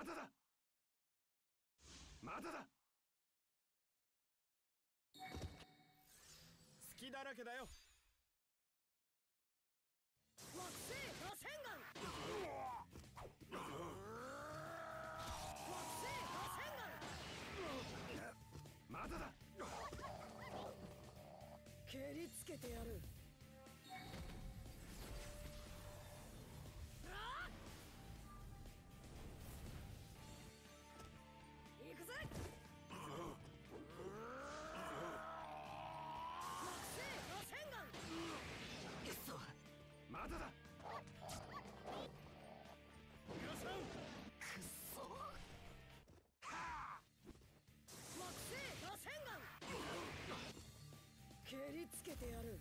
まだだ。まだ。だ隙だらけだよ。惑星まだだ。蹴りつけてやる。りつけてやる。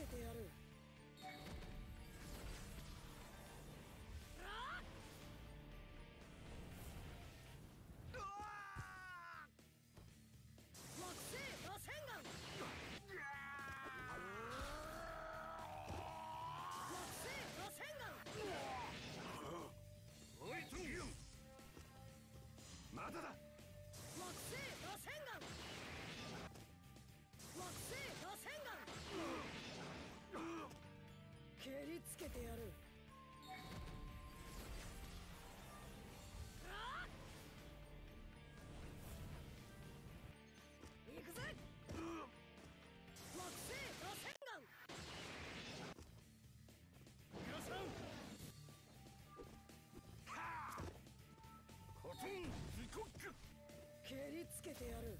けてやるてやる。行くぜ、惑星皆さん。はコンズコック。蹴りつけてやる。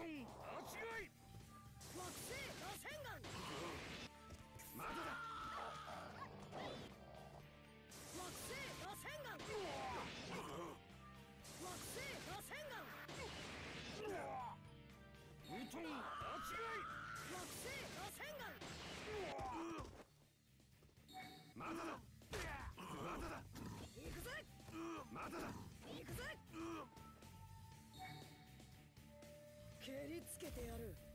Huh? てやる。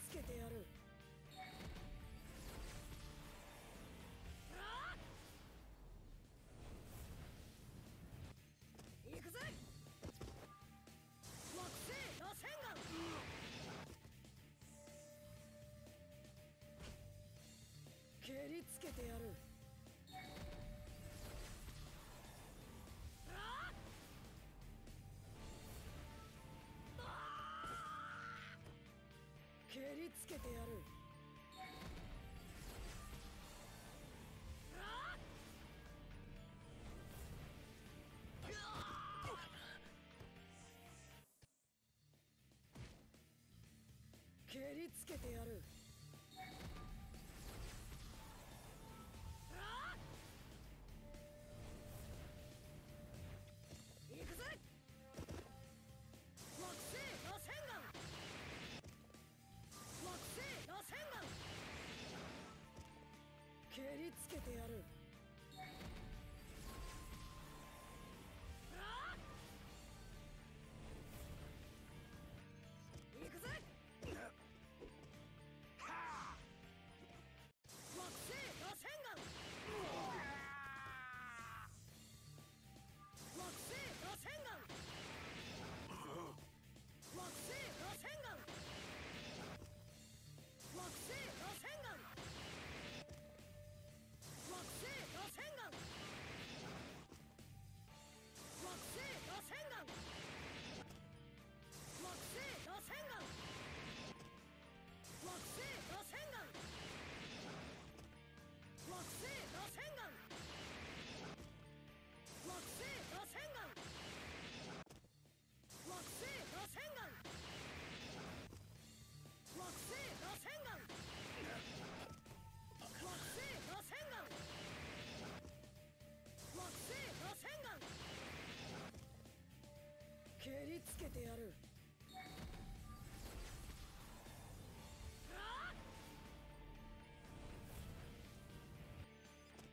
つけてやる。くぜ。星螺旋、蹴りつけてやる。けてやる。蹴りつけてやる。けてやる。けてやる。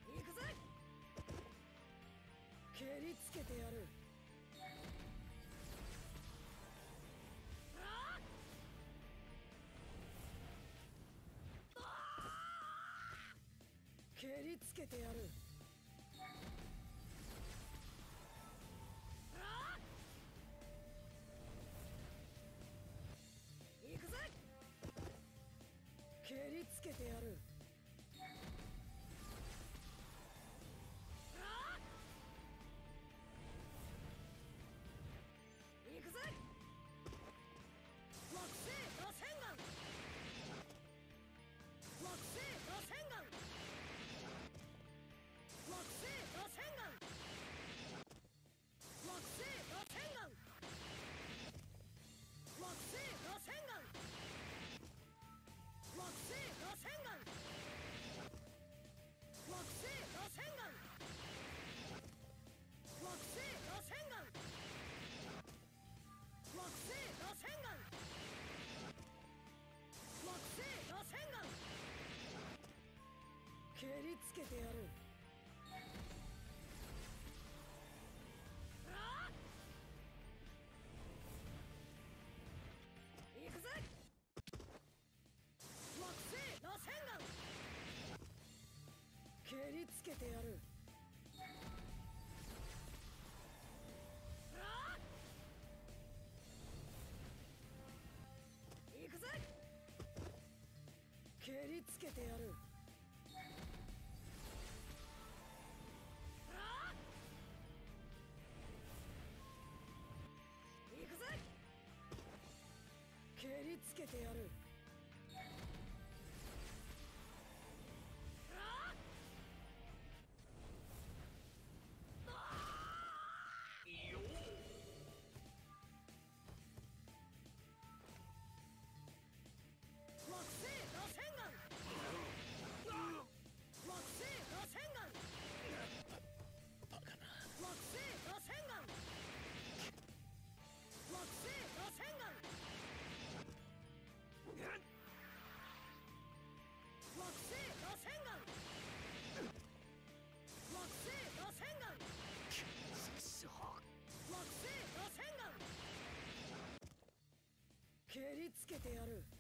行くぜ。蹴りつけてやる。蹴りつけてやる。que te haré けてやる行くぜ！惑星螺旋蹴りつけてやる。行くぜ！蹴りつけてやる。けてやる。つけてやる。